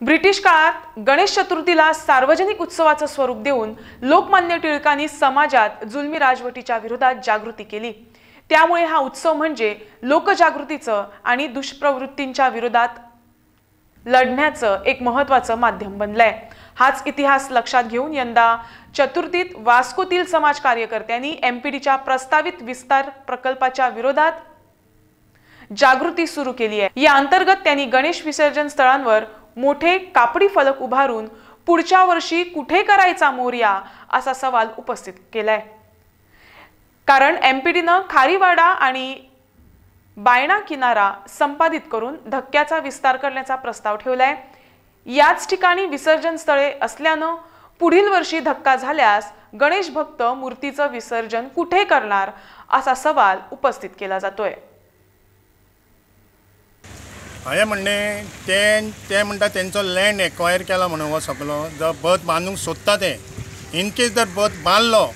British काळात गणेश चतुर्थीला सार्वजनिक उत्सवाचं स्वरूप देऊन लोकमान्य टिळकांनी समाजात जुलमी राजवटीच्या विरोधात जागृती केली. त्यामुळे हा उत्सव म्हणजे लोकजागृतीचं आणि दुष्प्रवृत्तींच्या विरोधात लढण्याचं एक महत्वाचं माध्यम बनलंय. हाच इतिहास लक्षात घेऊन यंदा चतुर्थीत वास्कोतील समाज कार्यकर्त्यांनी एमपीडीच्या प्रस्तावित विस्तार प्रकल्पाच्या विरोधात जागृती सुरू केली आहे. या अंतर्गत त्यांनी गणेश विसर्जन स्थळांवर मोठे कापडी फलक उभारून पुढच्या वर्षी कुठे करायचा मोर्या असा सवाल उपस्थित केलाय. कारण एम पी डीनं खारीवाडा आणि बायणा किनारा संपादित करून धक्क्याचा विस्तार करण्याचा प्रस्ताव ठेवलाय. याच ठिकाणी विसर्जन स्थळे असल्यानं पुढील वर्षी धक्का झाल्यास गणेश भक्त मूर्तीचं विसर्जन कुठे करणार असा सवाल उपस्थित केला जातोय. हांवें म्हणणें ते ते म्हणटा तेंचो लँड एक्वायर केला म्हणून हो सगलो जो बत बांदूंक सोदता ते. इन केस जर बत बांदलो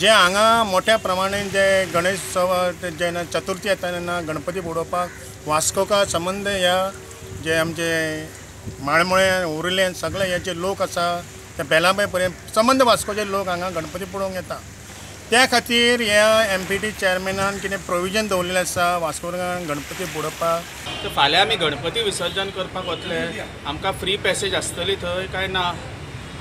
जे हांगा मोठ्या प्रमाणेन जे गणेश उत्सव जेन्ना चतुर्थी येता तेन्ना गणपती बुडोवपाक वास्कोका संबंद ह्या जे आमचे माळमळे उरले सगळे हे जे लोक आसा ते बेलाबाय पर्यंत संबंद वास्कोचे लोक हांगा गणपती बुडोवंक येता. त्या खातीर ह्या एम पी टी चॅरमॅनान कितें प्रोविजन दवरलेलें आसा वास्को गणपती बुडोवपाक फाल्यां आमी गणपती विसर्जन करपाक वतले. आमकां फ्री पॅसेज आसतली थंय काय ना.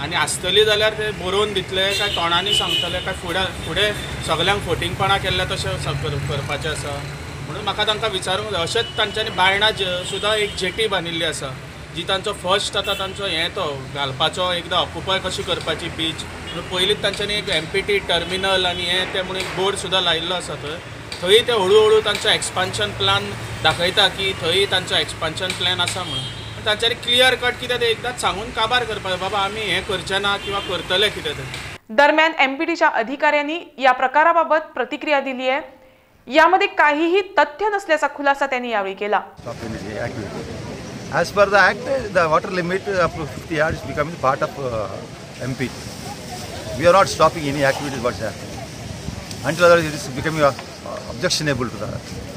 आनी आसतली जाल्यार ते बरोवन दितले काय तोंडांनी सांगतले काय फुडें फुडें सगल्यांक फोटिंगपणां केल्लें तशें कर- करपाचें आसा. म्हणून म्हाका तांकां विचारूंक जाय. अशेंच तांच्यांनी बायणा सुद्दां एक जेटी बांदिल्ली आसा. जी तांचो फर्स्ट आतां तांचो हें तो घालपाचो एकदां ऑक्युपाय कशी करपाची बीच. म्हणून पयलींच तांच्यांनी एक एम पी टी टर्मिनल आनी हें तें म्हणून एक बोर्ड सुद्दां लायिल्लो आसा थंय. थंय ते हळू हळू तांचो एक्सपान्शन प्लान दाखयता की थंय तांचो एक्सपान्शन प्लॅन आसा म्हणून तांच्यांनी क्लियर कट कितें तें एकदांच सांगून काबार करपाचें बाबा आमी हें करचे ना किंवा करतले कितें तें. दरम्यान एमपीडीच्या अधिकाऱ्यांनी या प्रकाराबाबत प्रतिक्रिया दिली आहे. यामध्ये काहीही तथ्य नसल्याचा खुलासा त्यांनी यावेळी केला. The. As per the act, the water limit up to 50 yards is becoming part of uh, MP. We are not stopping any activities whatsoever. until otherwise it is becoming uh, objectionable to that.